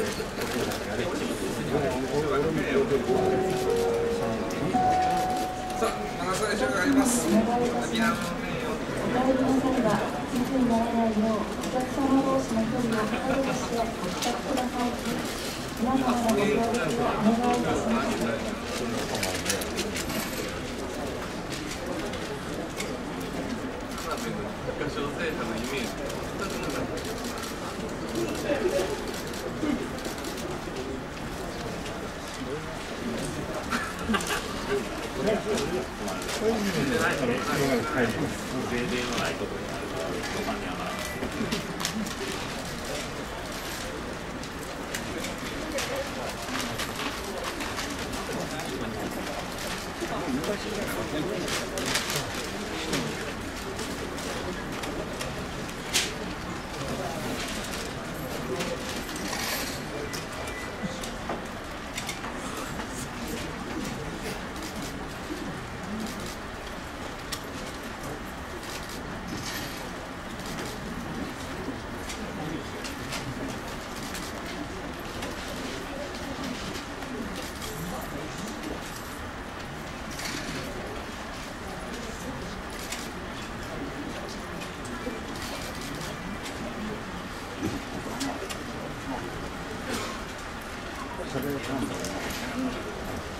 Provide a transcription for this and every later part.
さあ、長さでしょがあります。沖縄の名誉お帰りの際は、密にならないよう、お客様同士の距離を配慮してお帰宅ください。皆様のご協力をお願いいたします。合唱聖歌のイメージ。二つのなるほど。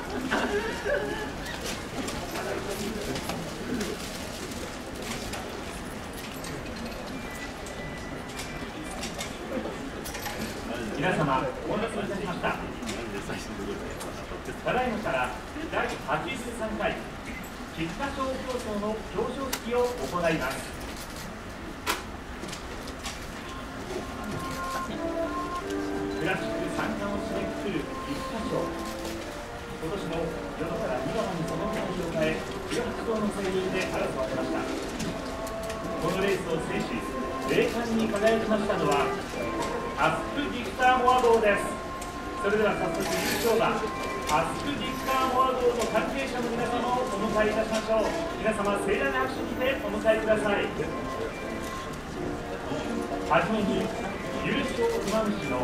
から2番にその名を迎え、18頭の声優で争われました。このレースを制し、栄冠に輝きましたのは、アスク・ビクター・モア号です。それでは早速優勝馬アスク・ビクター・モア号の関係者の皆様をお迎えいたしましょう。皆様盛大な拍手にてお迎えください。はじめに優勝馬主の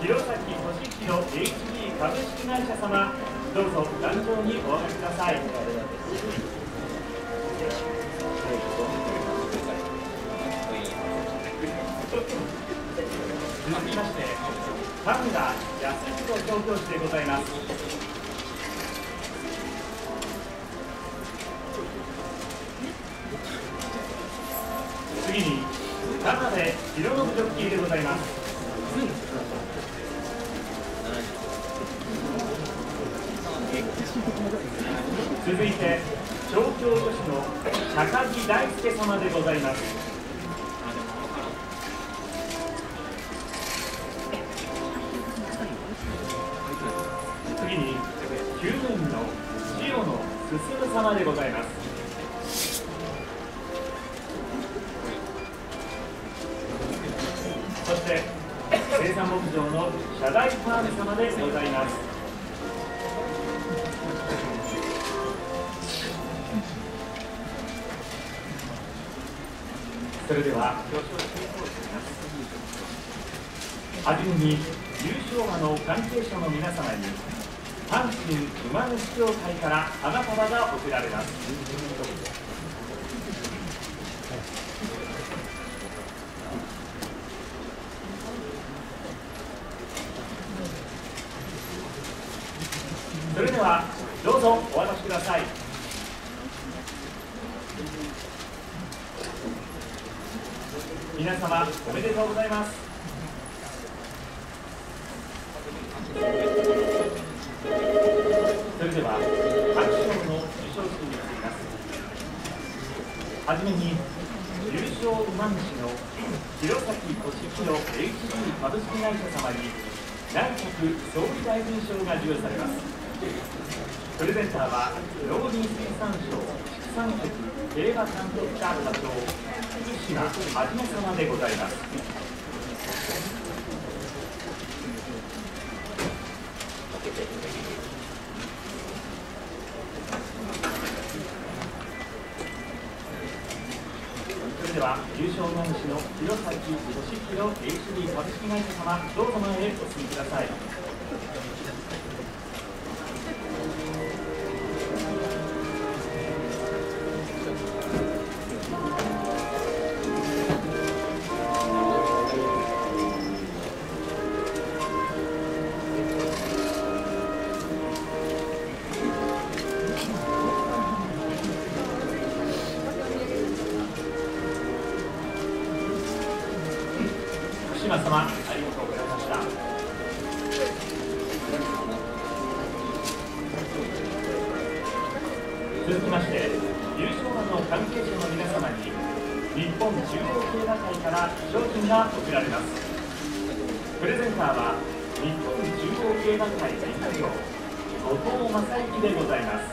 弘前俊弘 HB 株式会社様どうぞ壇上にお上がりください。続きまして神田康弘調教師でございます。次に田辺博信ジョッキーでございます。続いて調教助手の高木大輔様でございます。次に九分の塩野進様でございます。そして生産牧場の社大ファーム様でございます。それでは表彰式に移りますはじめに優勝馬の関係者の皆様に阪神馬主協会から花束が贈られます。それではどうぞお渡しください。皆様おめでとうございます。それでは各賞の授賞式に移ります。はじめに優勝馬主の弘前俊弘 HG 株式会社様に内閣総理大臣賞が授与されます。プレゼンターは農林水産省畜産局競馬監督課課長福島はじめ様でございます。それでは優勝馬主の弘前俊弘 HB 株式会社様どうぞ前へお進みください。の関係者の皆様に日本中央競馬会から賞金が贈られます。プレゼンターは日本中央競馬会理事長後藤正幸でございます。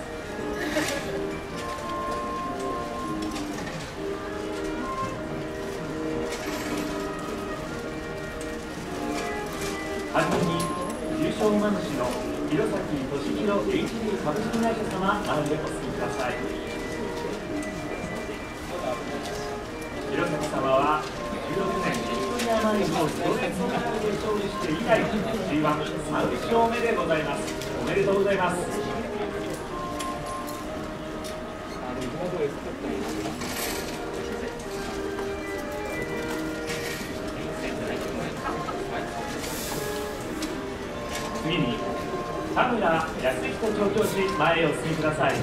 はじめに優勝馬主の弘前俊弘 HB 株式会社様前でお進みください。ビクトリアマイルのストレートメダルで勝利して以来 G13 勝目でございます。おめでとうございます。次に田村康彦調教師前へお進みください。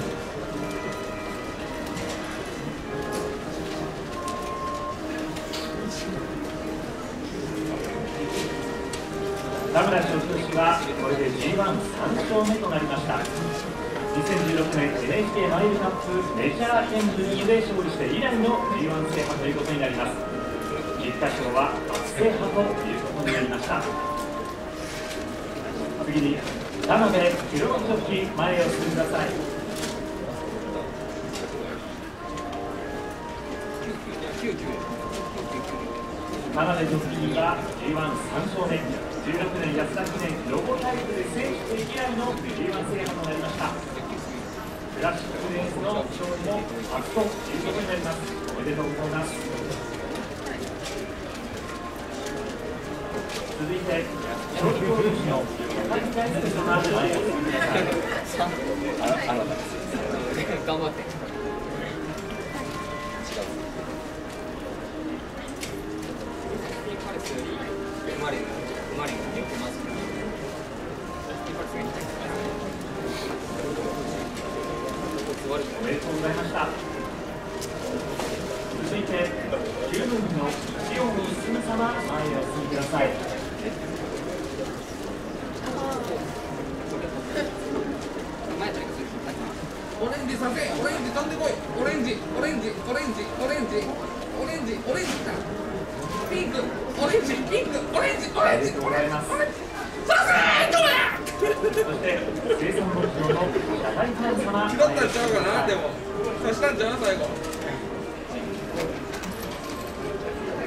田村調教師はこれで G13 勝目となりました。2016年 NHK マイルカップメジャーエンブリーで勝利して以来の G1 制覇ということになります。菊花賞は初制覇ということになりました。次に田辺博之ジョッキー前へお進みください。田辺ジョッキーは G13 勝目。16年安田記念ロゴタイプで制して以来の G1 制覇となりましたクラシックレースの勝利も初ということになりますおめでとうございます続いて調教師の高木大輔様前へお進みください頑張って。した。続いて九分の塩見進様前へお進みください。オレンジさせオレンジ飛んでこい。オレンジオレンジオレンジオレンジ。オレンジオレンジだピンク。オレンジピンク。オレンジオレンジ。がとうございます。させどうやそして生産牧場の社会ファン様。拾ったんちゃうかなでも刺したんちゃう最後。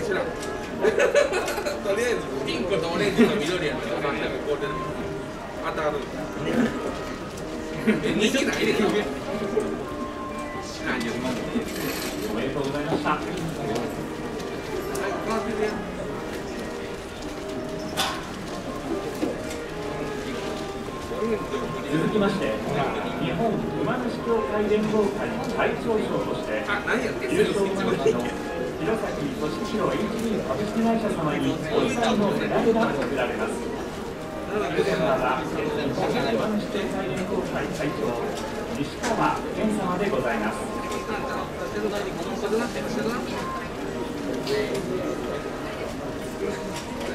知らん。とりあえず。ピンクとオレンジと緑やったら真ん中こう出る。当たる。え人気ないでしょ何よマジでおめでとうございました。はい回ってるやん続きまして日本馬主協会連合会会長賞として優勝馬主の弘前俊弘 HB 株式会社様にお祝いのメダルが贈られます。プレゼンターは日本馬主協会連合会会長西川健様でございます。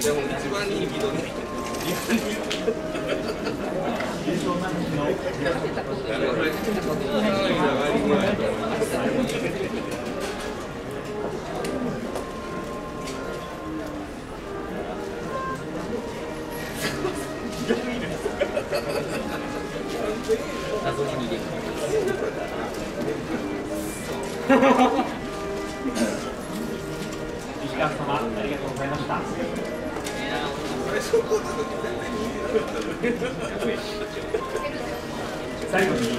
でも一番人気のね優勝馬主の最後に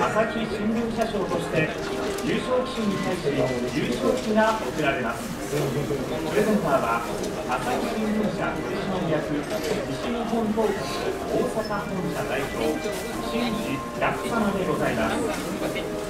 朝日新聞社賞として優勝旗手に対して優勝旗が贈られます。プレゼンターは朝日新聞社取締役西日本東北大阪本社代表新次楽様でございます。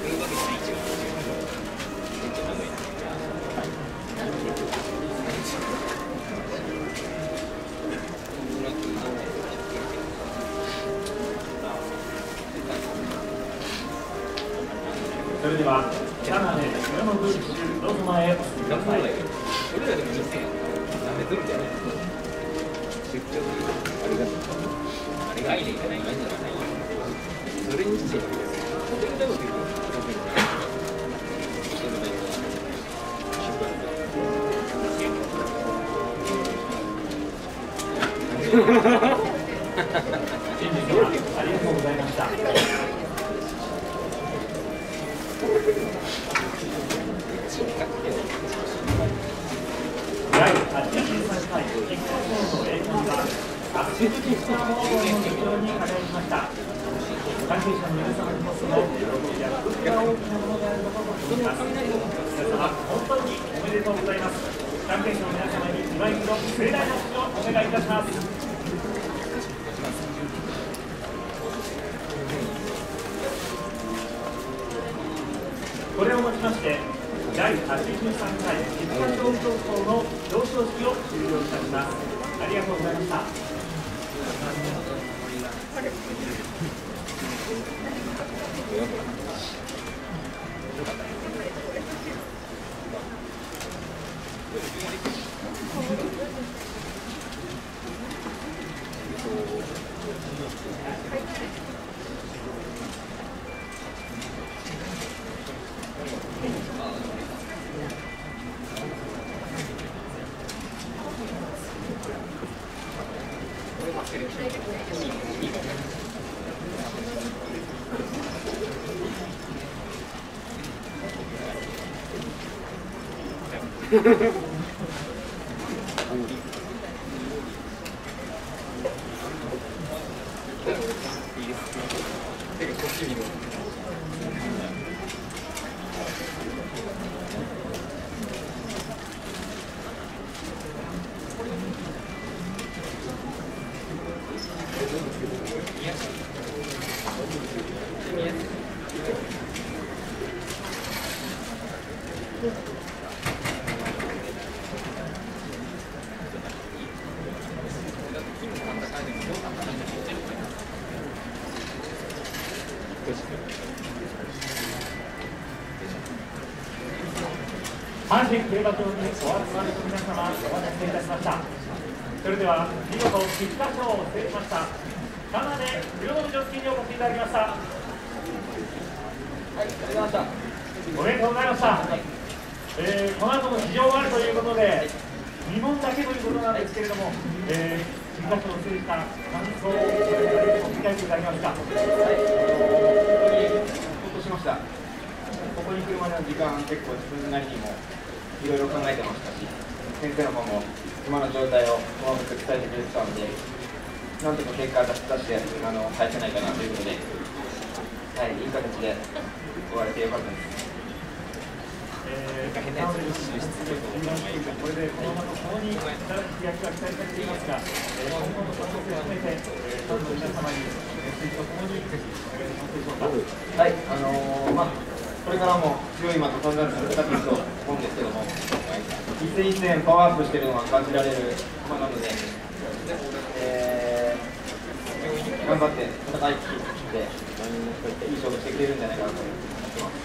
れではキャナで上野ブシどうぞ前へお進みください俺らでも2000円なめとるじゃない出張ありがとうあれがいいねいかないんじゃないそれにしてそれに多分新次様あアクティブキックオフの受賞に輝きました関係者の皆様にとっての喜びや福祉が大きなものであることを信じます皆様本当におめでとうございます関係者の皆様に今一度盛大な拍手をお願いいたします。これをもちまして第83回一般賞競争の表彰式を終了いたしますありがとうございましたはいいいですね阪神競馬場にお集まりの皆様お待たせいたしました。それでは見事菊花賞を制しました。田辺弘信ジョッキーにお越しいただきました。はい、わかりました。おめでとうございました。えーこの後も事情があるということで2問だけということなんですけれども、えー、菊花賞を制した感想をお聞かせいただけますかほっとした。ここに来るまでの時間、結構自分なりにもいろいろ考えてましたし、先生の方も今の状態を細かく伝えてくれてたので、なんとか結果出してあの返せないかなということで、はい、いい形で終われてよかったです。えー、変なやつに出出これでこのまま共に飛躍が期待されていますが、えー、今後の可能性を含めて、えー、ファンの皆様にとともにぜひお願いしますでしょうか。はい、あのーまあ、これからも強い馬と飛んだりする方いと思うんですけども、一戦一戦パワーアップしているのが感じられる馬なので、えー、頑張って戦い切って、いい勝負してくれるんじゃないかなと思ってます。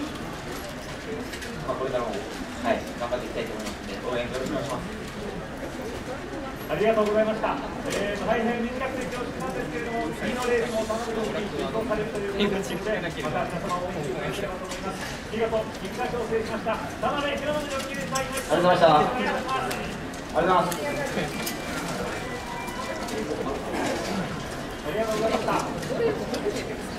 まあ、これからも、はい、頑張っていきたいと思いますので、応援よろしくお願いします。ありがとうございました。えー、大変短くて恐縮なんですけれども、次のレースも楽しみに進行されるということですので、また皆様応援していただければと思います。見事、菊花賞を制しました。田辺博文ジョッキーでした。ありがとう？ございました。ありがとうございます。ありがとうございました。